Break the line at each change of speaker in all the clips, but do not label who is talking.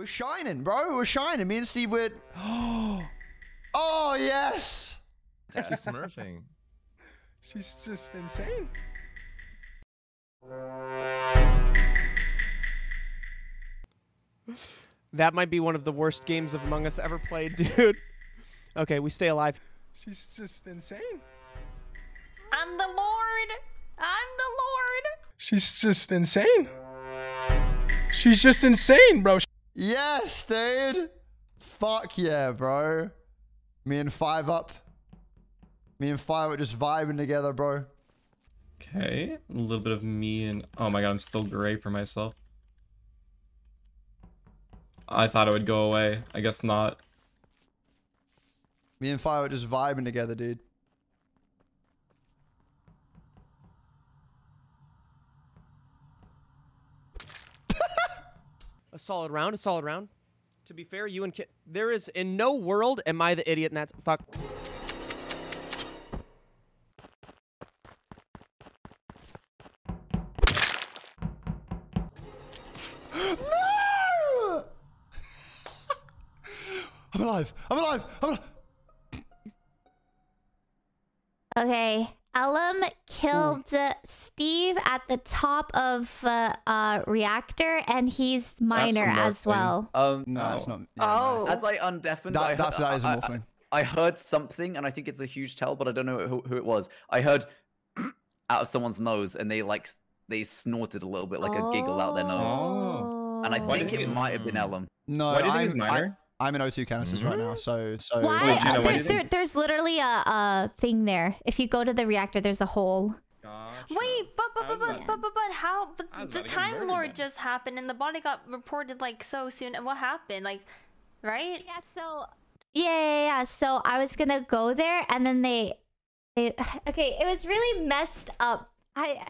We're shining, bro. We're shining. Me and Steve, we're. Oh, yes.
She's smurfing.
She's just insane.
That might be one of the worst games of Among Us ever played, dude. Okay, we stay alive.
She's just insane.
I'm the Lord. I'm the Lord.
She's just insane. She's just insane, bro.
Yes, dude. Fuck yeah, bro. Me and Five Up. Me and Five Up just vibing together, bro.
Okay, a little bit of me and oh my god, I'm still gray for myself. I thought it would go away. I guess not.
Me and Five Up just vibing together, dude.
A solid round, a solid round. To be fair, you and Kit, there is in no world am I the idiot, and that's fuck.
No! I'm alive. I'm alive. I'm alive.
Okay. Ellum killed uh, Steve at the top of uh, uh, reactor, and he's minor as well.
Um,
No,
no.
it's not.
Oh.
As I undeafened,
That-
I
that's-
heard,
that is a
I- I-
morphling.
I heard something, and I think it's a huge tell, but I don't know who, who it was. I heard out of someone's nose, and they like they snorted a little bit, like a giggle out their nose,
Oh.
and I
Why
think
do you
it
think-
might have been
Hmm.
Ellum.
No,
Why do you think
I'm,
he's minor?
I, am in O2 canisters right now, so so.
Why?
Wait, Gina,
there,
you
there, there's literally a, a thing there. If you go to the reactor, there's a hole.
Gotcha.
Wait, but but but but but but, but how? But the
about to get
Time Lord
then.
just happened, and the body got reported like so soon. And what happened? Like, right?
Yeah. So. Yeah, yeah, yeah. So I was gonna go there, and then they, they okay. It was really messed up. I.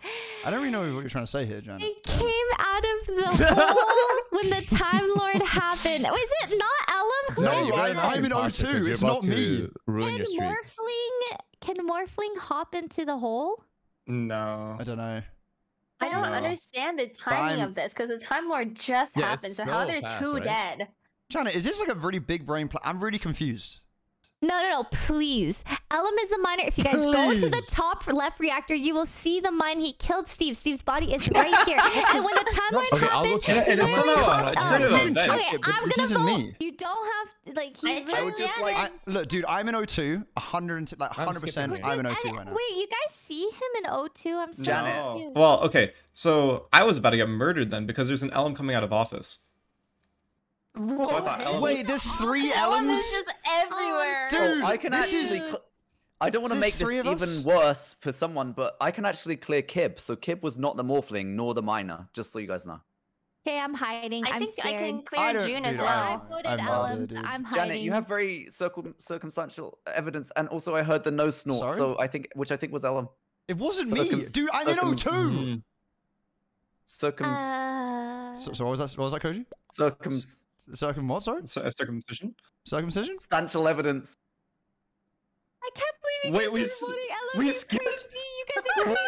I don't really know what you're trying to say here, John.
It came out of the hole when the Time Lord happened. Was it not Ellum?
No,
Who
you're
was
I-
it?
gonna
I'm in
imposter 'cause
O2,
you're
it's not me.
to Ruin
Can
your streak.
Morphling can Morphling hop into the hole?
No.
I don't know.
I don't
No.
understand the timing of this because the Time Lord just
Yeah,
happened.
it's
So how are
so
there
fast,
two
right?
dead?
Janet, is this like a really big brain plan? I'm really confused.
No, no, no, please. Ellum is the miner. If you guys go to the top left reactor, you will see the mine. He killed Steve. Steve's body is right here. and when the Time Lord
Okay, I'll
happened,
check.
he
And it's
literally
somehow
hopped
a
up.
trinity of
You can
events.
check
Okay,
it,
I'm
this
gonna
isn't
vote.
me.
You don't have like he
I- I
literally
I would just like-
I, look, dude, I'm in O2, 100, like
I'm
100%.
skipping
I'm in. O2
And-
right now.
Wait, you guys see him in O2? I'm so
Janet.
Oh. Well, okay. So I was about to get murdered then because there's an Ellum coming out of office. So I thought Ellum.
Wait, there's three
Ellum
Ellums?
just everywhere.
Dude,
oh, I can
this
actually.
is-
I don't want to make
this
this
three of us?
even worse for someone, but I can actually clear Kib. So Kib was not the Morphling nor the Miner, just so you guys know.
Okay, I'm hiding.
I
I'm
think I can clear
don't-
June as
I
well.
I
don't-
voted
I'm not
Ellum.
dude.
I'm hiding.
Janet, you have very circum- circumstantial evidence, and also I heard the nose snort.
Sorry?
So I think, which I think was Ellum.
It wasn't
Circum-
me. Dude, I'm in
circum-
O2.
Circum,
Uh,
So, so what was that? What was that, Koji?
circum,
Circum what? Sorry?
Cir- uh, circumcision.
Circumcision?
substantial evidence.
I can't believe you
Wait, we
are
s-
voting
we skipped-
crazy. You guys are crazy.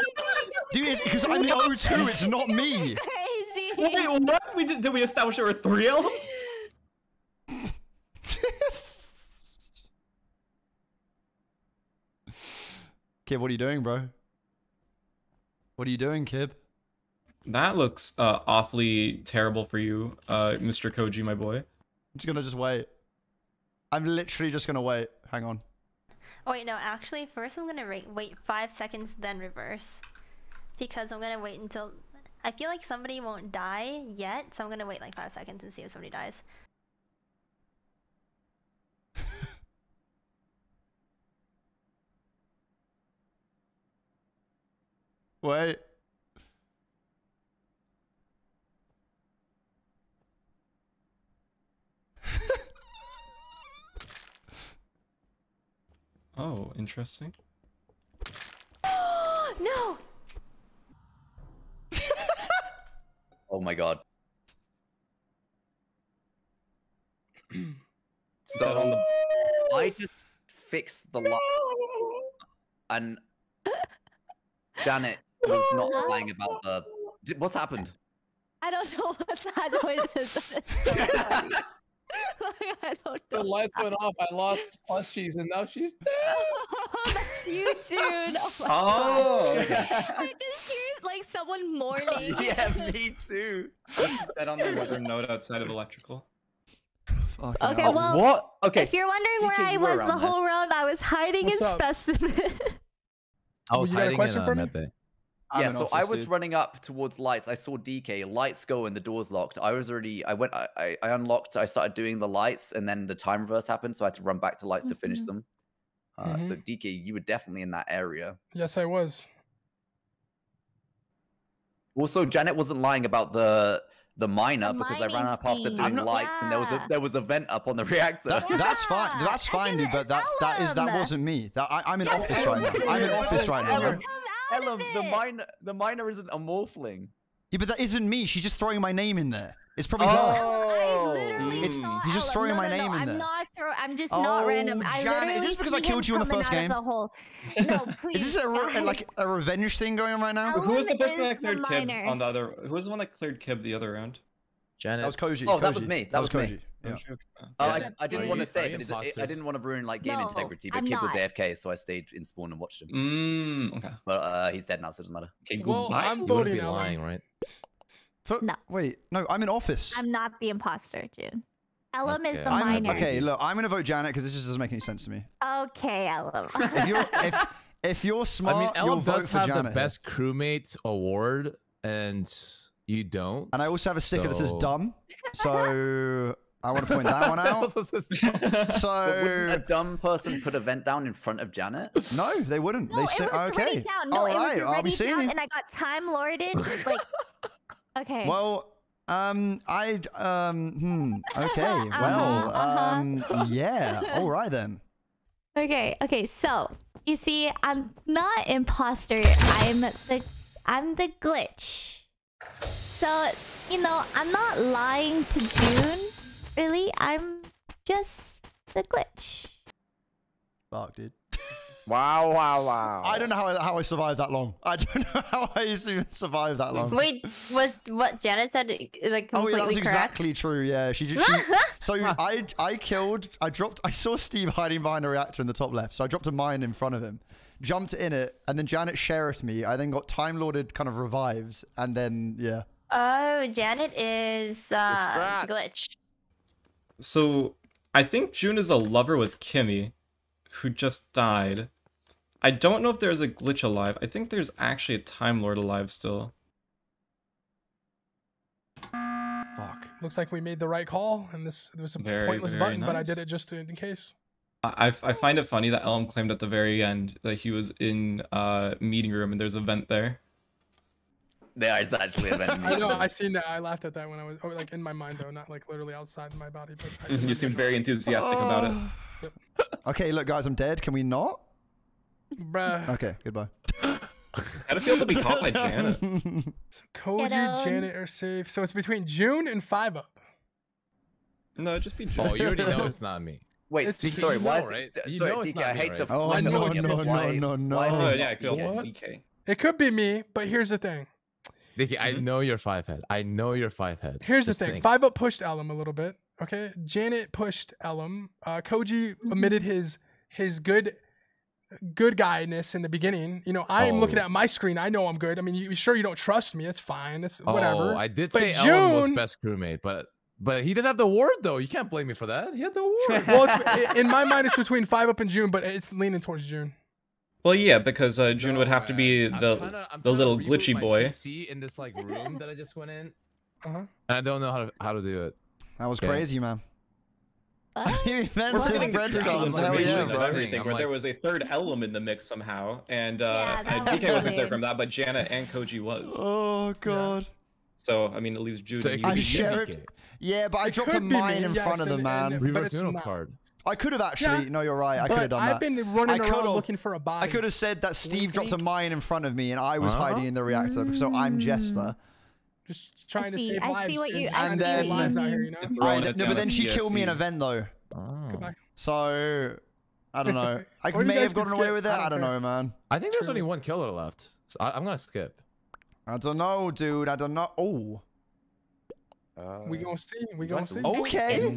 Dude, because I'm in O2, it's not me.
crazy.
Wait, what? We did, did we establish there were three Ellums?
Kib, what are you doing, bro? What are you doing, Kib?
That looks uh, awfully terrible for you, uh, Mr. Koji, my boy.
I'm just gonna just wait. I'm literally just gonna wait. Hang on.
Oh wait, no. Actually, first I'm gonna wait, wait five seconds, then reverse, because I'm gonna wait until I feel like somebody won't die yet, so I'm gonna wait like five seconds and see if somebody dies.
Wait.
Oh, interesting.
no.
Oh my god. So
on the-
I just fixed the light, and Janet was not lying about the. What's happened?
I don't know what that noise is. It's so funny.
the lights went off, I lost Plushys, and now she's dead.
That's you, June. Oh my
Oh,
God.
okay.
I just hear like someone mourning.
yeah, me too.
Dead on the weather note outside of electrical.
Fucking
Okay,
hell.
well,
what? Okay.
If you're wondering where
DK,
I
you were
was the
around there.
whole round, I was hiding
What's
in
up?
specimen.
I was
You got a
hiding
question
in
for
uh,
me?
medbay.
I'm
yeah,
in
so I was
dude.
running up towards lights. I saw DK. Lights go and the doors locked. I was already. I went. I, I, I unlocked. I started doing the lights, and then the time reverse happened, so I had to run back to lights to finish
Mhm.
them. Uh, So DK, you were definitely in that area.
Yes, I was.
Also, Janet wasn't lying about the the miner
The
because I ran up after
thing.
doing
not-
lights, and there was a there was a vent up on the reactor.
That, that's fine. That's fine, dude. But that's that is that wasn't me. That I, I'm in
Yes,
office
it
right now. I'm in office right now.
Ellum,
bro.
Come out
Ellum,
of
the miner the miner isn't a morphling.
Yeah, but that isn't me. She's just throwing my name in there. It's probably her.
Oh,
I literally
It's-
saw
he's just
Ella.
throwing
no,
my
no,
name
no,
in
I'm
there.
not throw. I'm just not random.
Oh,
I
Janet, is this because I killed you in the first game?
The hole. No, please.
Is this a, re- like a revenge thing going on right now?
Ellum
Who was the person that
the
cleared Kib on the other? Who was the one that cleared Kib the other round?
Janet.
That was Koji.
Oh, that was me. That was me.
Koji. Yeah.
Oh, I, I didn't want to say it, but it, it, I didn't want to ruin like game
No,
integrity. But
I'm
Kid was. AFK, so I stayed in spawn and watched him.
Mmm. Okay.
But uh, he's dead now, so it doesn't matter.
Okay.
Well. I'm
You wouldn't
voting
be lying, right?
For-
No.
Wait, no, I'm in office.
I'm not the imposter, June. Ellum is the
I'm-
miner.
okay, look, I'm gonna vote Janet because this just doesn't make any sense to me.
Okay, Ellum.
If you're if if you're smart,
I mean,
you'll
Ellum
vote
does
for
have
Janet.
the best crewmate award, and you don't.
And I also have a sticker that says dumb. So I want to point that one out.
But wouldn't a dumb person put a vent down in front of Janet?
no, they wouldn't.
No,
they
it
said
was
okay.
already down. No,
All
it was
right,
already
I'll be seeing you.
and I got time lorded. Like, okay.
Well, um, I um, hmm, okay,
Uh-huh,
well,
uh-huh.
um, yeah, all right then.
Okay, okay. So you see, I'm not imposter. I'm the I'm the glitch. So you know, I'm not lying to June. Really, I'm just the glitch.
Fuck, dude.
Wow! Wow! Wow!
I don't know how I, how I survived that long. I don't know how I even survived that long.
Wait, was what Janet said like
Oh
completely
yeah, that was
correct?
exactly true. Yeah, she just. She, so I I killed. I dropped. I saw Steve hiding behind a reactor in the top left. So I dropped a mine in front of him, jumped in it, and then Janet sheriffed me. I then got time lorded, kind of revived, and then yeah.
Oh, Janet is uh,
strat.
glitch.
So I think June is a lover with Kimmy, who just died. I don't know if there's a glitch alive. I think there's actually a Time Lord alive still.
Fuck.
Looks like we made the right call, and this there was a
Very,
pointless
very
button, but I did it just in, in case.
I, I I find it funny that Ellum claimed at the very end that he was in uh meeting room and there's a vent there.
There is actually a vent.
I know. I seen that. I laughed at that when I was, oh, like in my mind though, not like literally outside my body. But
You seemed very enthusiastic about it.
Okay, look, guys, I'm dead. Can we not?
Bruh.
Okay, goodbye.
How'd it feel to be caught by Janet?
Koji,
Kiddo.
Janet are safe. So it's between June and Five Up.
No, just be June.
Oh, you already know it's not me.
Wait,
It's-
s- sorry,
you
why
know,
is
right?
it?
You
Sorry,
know it's
DK,
not
I
me,
hate
right?
to
Oh,
flip
no,
it, but
no, no, no,
why
no.
Oh yeah, it feels
DK?
like DK.
It could be me, but here's the thing.
Dickie, I
Mhm.
know you're five head. I know you're five head.
Here's
Just
the thing.
think.
Five Up pushed Ellum a little bit. Okay, Janet pushed Ellum. Uh, Koji omitted his his good good guyness in the beginning. You know, I am looking
Oh.
at my screen. I know I'm good. I mean, you sure you don't trust me? It's fine. It's whatever.
Oh, I did
But
say Ellum was best crewmate, but but he didn't have the award though. You can't blame me for that. He had the award.
well, it's, in my mind, it's between Five Up and June, but it's leaning towards June.
Well, yeah, because uh, June would
No,
have to be
man. I'm
the
trying to- I'm
the
trying to
little glitchy
my
boy.
See in this like room that I just went in,
Uh-huh.
and I don't know how to how to do it.
That was
Okay.
crazy, man.
What?
He
We're
Men's
getting
his
the
bread
crucial
crumbs. Hell
information
yeah,
of
bro.
bro.
everything,
I'm
where there was a third element in the mix somehow, and uh,
Yeah, that was
DK wasn't there from that, but Janet and Koji was.
Oh god.
So I mean, it leaves June.
So
and
it
I
be
share
DK.
it. Yeah, but I
It
dropped a mine in
yes,
front of the man.
and-
Reverse
it's
Uno card.
I could have actually.
Yeah,
No, you're right. I could have
But
done
I've
that.
been running
I
around
could've-
looking for a body.
I could have said that Steve dropped a mine in front of me and I was
Uh-huh.
hiding in the reactor, so I'm Jester.
just trying to
see-
save
I
lives.
see what you-
Just
I
trying to
see
save
you
lives out
mean.
here, you know.
Throwing
I-
oh,
no, but then she killed me in a
CSC.
vent though.
Oh.
Goodbye.
So I don't know. I may have
could
gotten away with it.
I
I
don't
don't know, man.
I think there's
True.
only one killer left. So I, I'm gonna skip.
I don't know, dude. I don't know. Oh.
Uh, we gonna see. We gonna see.
Okay.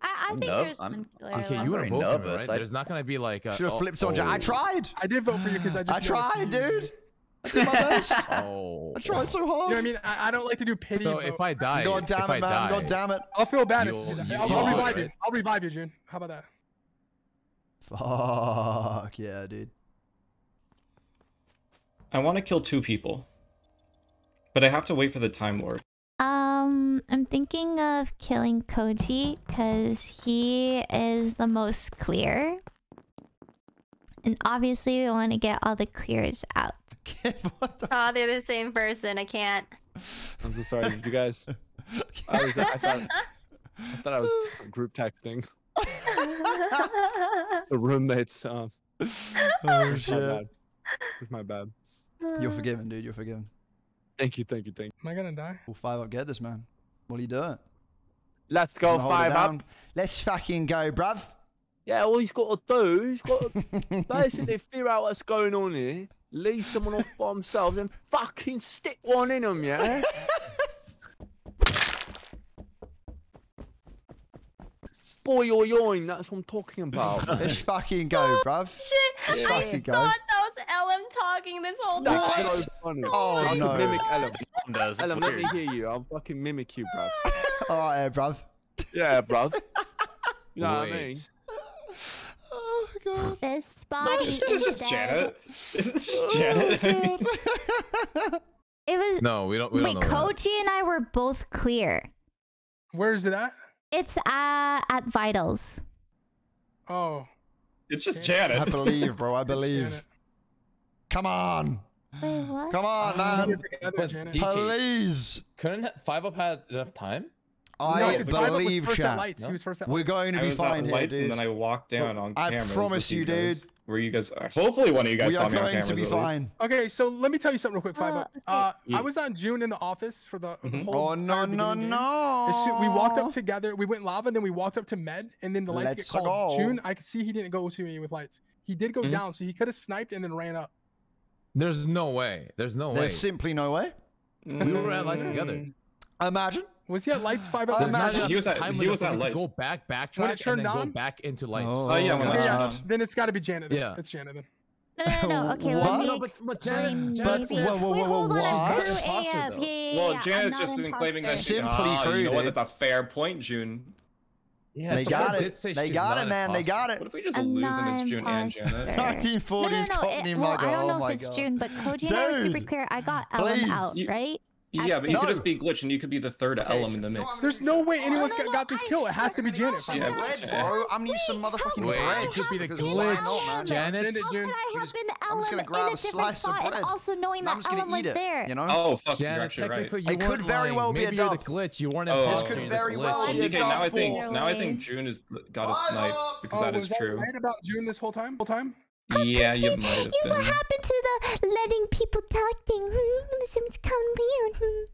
I, I think
nerv-
there's
I'm-
one killer.
I'm
Okay,
left.
you
very
want to vote for me,
nervous.
right?
I-
There's not gonna be like. A,
Should have
oh,
flipped oh. on Janet. I
oh,
tried.
I did vote for you because I just
I
know it's
tried,
you.
dude. I did my best.
Oh.
I tried so
You know what I mean? I, I don't like to do pity.
So if I die,
God damn it, man.
die,
God damn it.
I'll feel bad
You'll-
if you do
you-
that. I'll, I'll
vote,
revive you. I'll revive you, June. How about that?
Fuck yeah, dude.
I want to kill two people, but I have to wait for the Time Lord.
Um, I'm thinking of killing Koji because he is the most clear. And obviously, we want to get all the clears out.
what the
Oh, they're the same person. I can't.
I'm so sorry. Did you guys? I was. I thought. I thought I was group texting the roommates. Um,
Oh shit.
It's my bad.
You're forgiven, dude. You're forgiven.
Thank you. Thank you. Thank you.
Am I gonna die?
We'll five up, get this, man. What are you doing?
Let's go
Gonna hold it
five up.
Let's fucking go, bruv.
Yeah, all he's got to do, he's got to basically figure out what's going on here, leave someone off by themselves, and fucking stick one in them, yeah? Boy, oi, oi, that's what I'm talking about.
Let's fucking go, oh, bruv.
Shit,
Let's
I
fucking go.
thought that was Ellum talking this whole time.
That's so funny.
Oh, oh
I can
no.
mimic Ellum.
Does, it's
Ellum, let me hear you. I'll fucking mimic you, bruv.
All right, bruv.
Yeah, bruv. You know what I mean?
Wait.
Oh, God.
This body
It's
is
just
dead.
Janet. It's just
Oh,
Janet.
God.
It was.
No, we don't. We
Wait,
don't know. that.
And I were both clear.
Where is it at?
It's uh, at Vitals.
Oh,
It's just Janet.
I
Janet.
believe, bro. I believe. Come on.
Wait, what?
Come on, man.
together,
But
Janet.
DK
Please.
Couldn't Five Up had enough time?
I
no, because Violet was
believe,
first at He was first at
We're going to
I
be
was
fine
at
here,
lights
dude.
and then I walked down on camera.
I
cameras.
promise
with
you,
guys,
dude.
Where you guys are. Hopefully, one of you guys
we
saw
are
me on
going to be
at least.
fine.
Okay, so let me tell you something real quick, Five
Uh,
Up.
okay.
Yeah.
I was on June in the office for the
Mhm.
whole
Oh, no,
entire
no,
game.
no.
As we walked up together. We went lava, and then we walked up to med, and then the lights
Let's
get called.
go.
June, I could see he didn't go to me with lights. He did go
Mhm.
down, so he could have sniped and then ran up.
There's no way. There's no way.
There's simply no way.
We were at lights together.
Imagine.
Was he at lights Five Up?
I'll
not
imagine-
He was at-
time
he was at
me to Go
lights.
back,
When it
backtrack, and
turned
then go
on?
back into lights.
Oh,
Oh, yeah, when
Okay, yeah, then it's got to be Janet. Then.
Yeah.
It's Janet. Then.
No, no, no. Okay,
What?
let me
No, but- but Janet's-
explain
Janet's
maybe.
a- Whoa, whoa,
Wait,
whoa,
hold
what?
I'm
She's
through
imposter,
AF.
though.
Yeah, yeah,
Well,
yeah. I'm
Janet's just been claiming that.
imposter.
She,
Simply
ah, you know what?
proved
That's a fair point, June.
Yeah,
they
someone
got it. They got it,
an
man. They got it.
What if we just
A
lose and it's June and
non-imposter.
Janet?
No,
1940s
no, no.
Cockney
It, well,
mugger.
I don't
Oh
know
my
if it's
god.
June, but Koji and I were super clear. I got
please.
Ellum out, right?
Yeah, but you could just be glitch and you could be the third element in the mix.
There's no way anyone's
no,
got,
no,
got this
I-
kill. It has to be Janet. Five
Yeah,
bread, bro. I'm gonna use some motherfucking
Wait,
bread.
it could be the
because
glitch.
why not.
Janet.
Janet,
How could I
We
have
just-
been
I'm just gonna
in
grab
a
a
different
slice of
spot and
bread.
also knowing
And
that
just gonna
Ellum was there?
You know.
Oh fuck, you're
Janet,
actually right.
you
It could very well be a
Maybe you're the glitch. You weren't
Oh. This
could very well
Well,
be a
DK, now I
dub
think now I think June has got a snipe because
that is
that
was
is
that
true.
right about June this whole time? Whole time?
Yeah, you
See,
might have
you what happened to the letting people talk thing? Hmm, this is come weird. Hmm.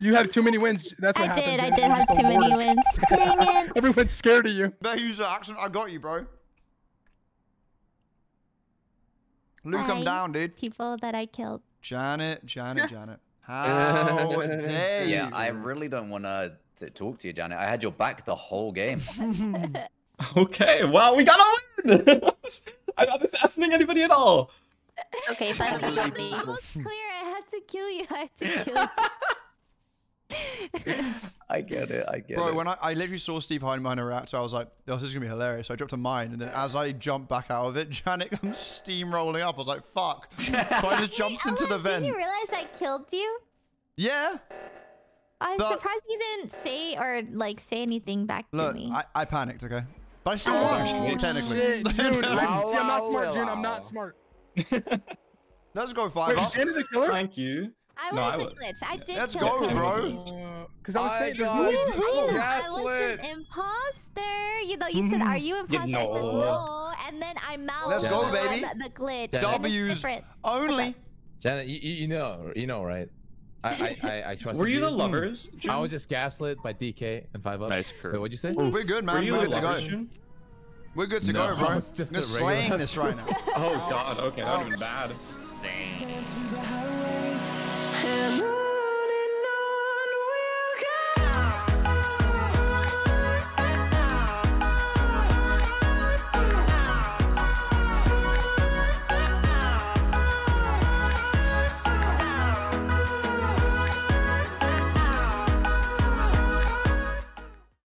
You had too many wins. That's what
I
happened.
did. I did have too
don't
many wins. Dang it.
Everyone's scared of you.
Better use the accent. I got you, bro. Luke, I'm down, dude.
People that I killed.
Janet, Janet, Janet. How dare
Yeah. I really don't want to talk to you, Janet. I had your back the whole game.
Okay, well, we got a win. I'm not assassinating anybody at all.
Okay, Five Up, you got me.
It was clear. I had to kill you. I had to kill you.
I get it. I get
Bro,
it.
Bro, when I, I literally saw Steve hiding behind a reactor, I was like, oh, this is gonna be hilarious. So I dropped a mine, and then as I jumped back out of it, Janet comes steamrolling up. I was like, fuck. so I just jumped into the vent.
Did you realize I killed you?
Yeah.
I'm
But-
surprised you didn't say or like say anything back to me.
I, I panicked, okay? But I still
Oh,
was actually, technically.
Shit, June. I'm, see, I'm not smart, June. I'm not smart.
Let's go
Wait,
five
is
up.
The killer?
Thank you.
I
No, I
was a
would-
glitch. I did
Let's
kill
go, bro.
Uh, because I was
I
saying, there's no way.
you.
June-
I, know, I
Gaslit.
was an imposter. You know, you said, mm-hmm. "Are you imposter?" I said,
no.
"No," and then I mouthed
Let's go,
the-
baby.
The, the glitch.
Yeah.
W's only.
Janet, you, you you know, you know, right? I, I, I trust.
Were you the lovers?
I was just gaslit by DK and Five Up.
Nice crew.
What'd you say?
We're good, man. We're good lovers, to go. We're good to
no,
go, bro.
I
was
just They're
slaying this right now.
oh God. Okay, Not even bad.
Same.